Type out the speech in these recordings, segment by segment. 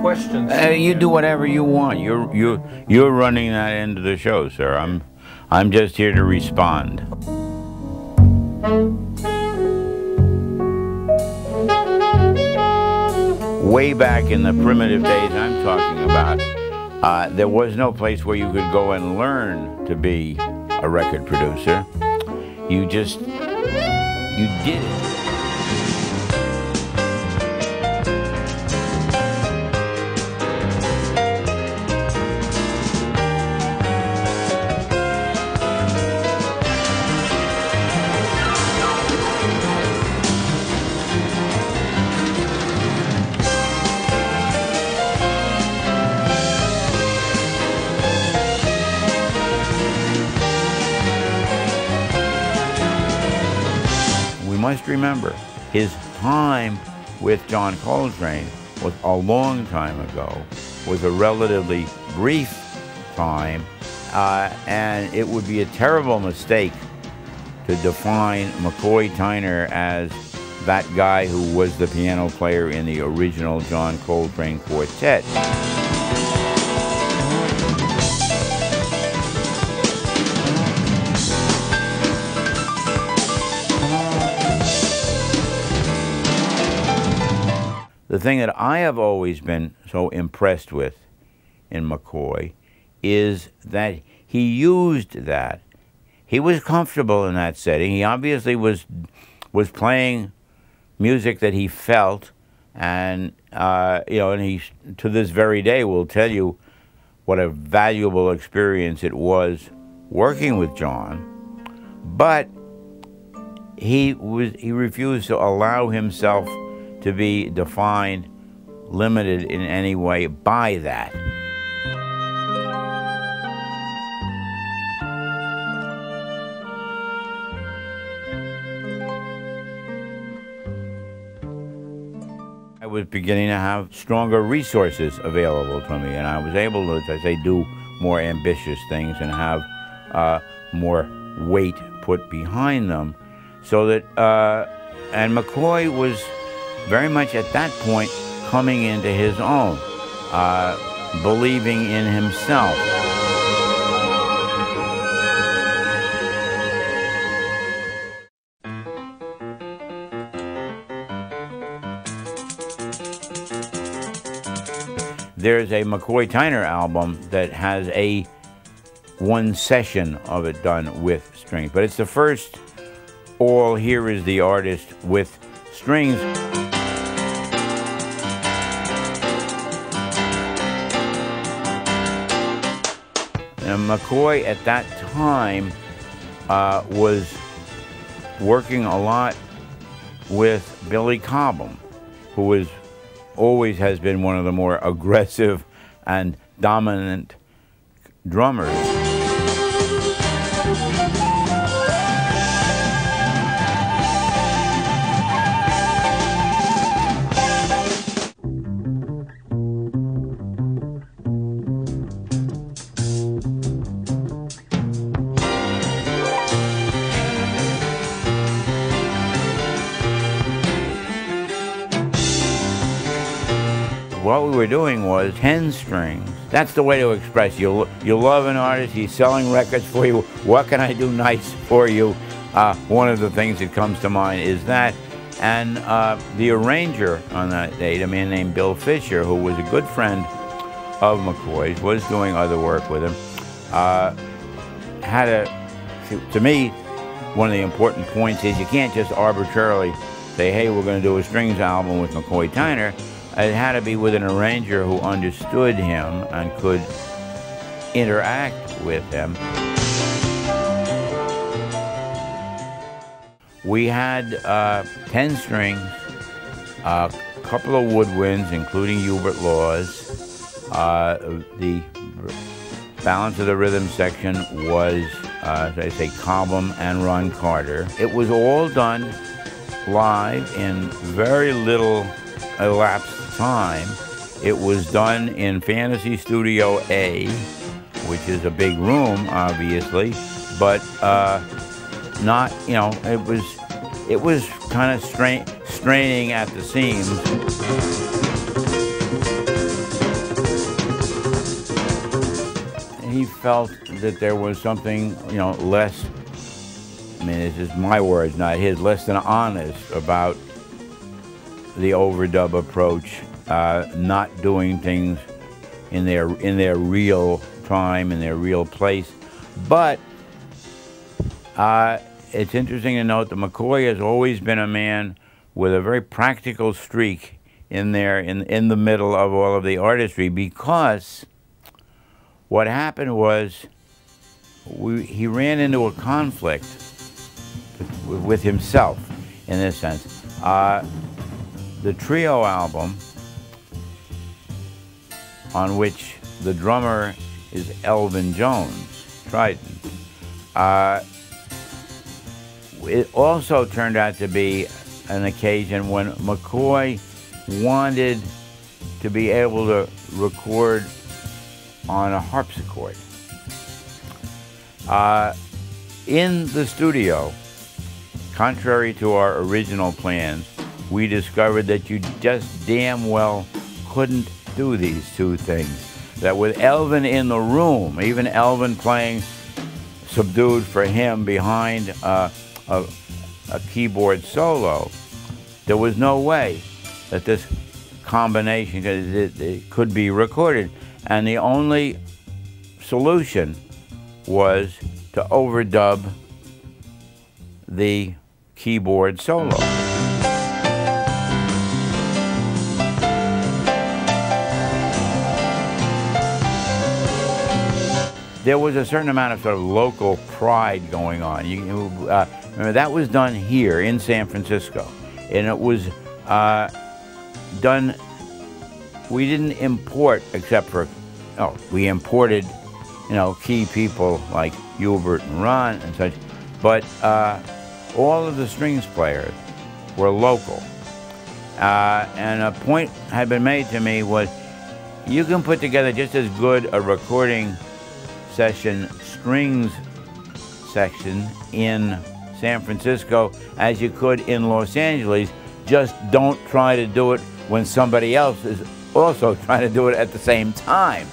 questions. Uh, you do whatever you want. You're you you're running that end of the show, sir. I'm I'm just here to respond. Way back in the primitive days I'm talking about, uh, there was no place where you could go and learn to be a record producer. You just you did it. Must remember, his time with John Coltrane was a long time ago, was a relatively brief time, uh, and it would be a terrible mistake to define McCoy Tyner as that guy who was the piano player in the original John Coltrane Quartet. The thing that I have always been so impressed with in McCoy is that he used that. He was comfortable in that setting. He obviously was was playing music that he felt, and uh, you know, and he to this very day will tell you what a valuable experience it was working with John. But he was he refused to allow himself to be defined, limited in any way by that. I was beginning to have stronger resources available to me, and I was able to, as I say, do more ambitious things and have uh, more weight put behind them. So that, uh, and McCoy was very much at that point coming into his own, uh, believing in himself. There's a McCoy Tyner album that has a one session of it done with strings, but it's the first all here is the artist with strings. And McCoy at that time uh, was working a lot with Billy Cobham, who was always has been one of the more aggressive and dominant drummers. Were doing was 10 strings. That's the way to express you. You love an artist, he's selling records for you. What can I do nice for you? Uh, one of the things that comes to mind is that. And uh, the arranger on that date, a man named Bill Fischer, who was a good friend of McCoy's, was doing other work with him, uh, had a, to me, one of the important points is you can't just arbitrarily say, hey, we're going to do a strings album with McCoy Tyner it had to be with an arranger who understood him and could interact with him. We had uh, 10 strings, a couple of woodwinds, including Hubert Laws. Uh, the balance of the rhythm section was, uh, as I say, Cobham and Ron Carter. It was all done live in very little elapsed time. It was done in Fantasy Studio A, which is a big room, obviously, but uh, not, you know, it was, it was kind of straining at the seams. He felt that there was something, you know, less, I mean, this is my words, not his, less than honest about the overdub approach uh, not doing things in their, in their real time, in their real place. But uh, it's interesting to note that McCoy has always been a man with a very practical streak in there, in, in the middle of all of the artistry, because what happened was we, he ran into a conflict with, himself, in this sense. Uh, the trio album, on which the drummer is Elvin Jones, Trident, uh, it also turned out to be an occasion when McCoy wanted to be able to record on a harpsichord. Uh, in the studio, contrary to our original plans, we discovered that you just damn well couldn't do these two things. That with Elvin in the room, even Elvin playing subdued for him behind uh, a, a keyboard solo, there was no way that this combination it, it could be recorded. And the only solution was to overdub the keyboard solo. There was a certain amount of sort of local pride going on. You, uh, remember, that was done here in San Francisco, and it was uh, done. We didn't import except for oh, we imported, you know, key people like Hubert and Ron and such, but uh, all of the strings players were local. Uh, and a point had been made to me was you can put together just as good a recording session strings section in San Francisco as you could in Los Angeles. Just don't try to do it when somebody else is also trying to do it at the same time.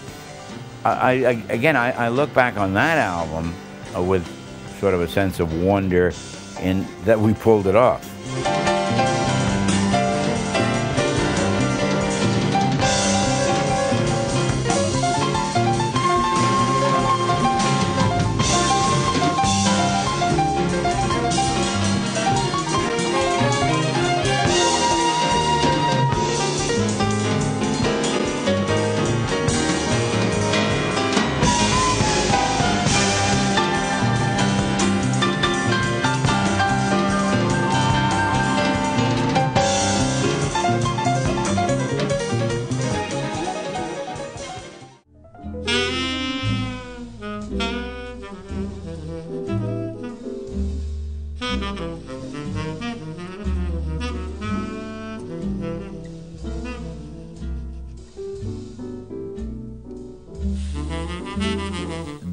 I, I again, I, I, look back on that album uh, with sort of a sense of wonder in that we pulled it off.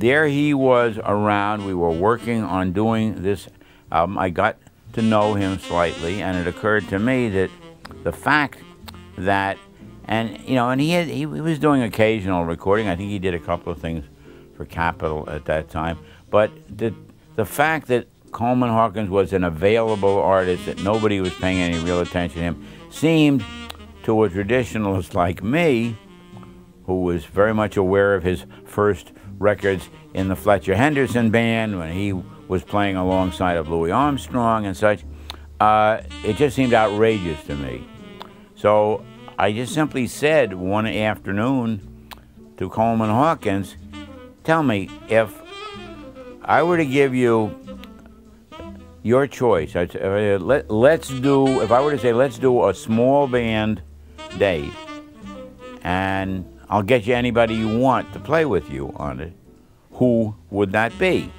There he was around. We were working on doing this album. I got to know him slightly, and it occurred to me that the fact that, and you know, and he had, he was doing occasional recording. I think he did a couple of things for Capitol at that time. But the the fact that Coleman Hawkins was an available artist, that nobody was paying any real attention to him, seemed to a traditionalist like me, who was very much aware of his first records in the Fletcher Henderson band when he was playing alongside of Louis Armstrong and such. Uh, it just seemed outrageous to me. So I just simply said one afternoon to Coleman Hawkins, tell me if I were to give you your choice, I'd uh, let, let's do, if I were to say, let's do a small band day, and I'll get you anybody you want to play with you on it. Who would that be?